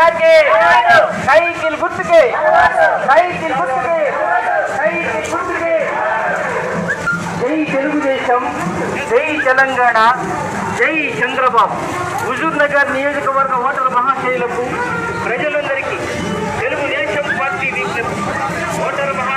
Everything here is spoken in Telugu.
సైకిల్ గుర్తుకే. సైకిల్ గుర్తుకే. సైకిల్ గుర్తుకే. జై తెలుగుదేశం జై తెలంగాణ జై చంద్రబాబు. హుజూర్ నగర్ నియోజకవర్గ ఓటర్ల మహాశైలకు ప్రజలందరికీ తెలుగుదేశం పార్టీ విజ్ఞప్తి. ఓటరు మహా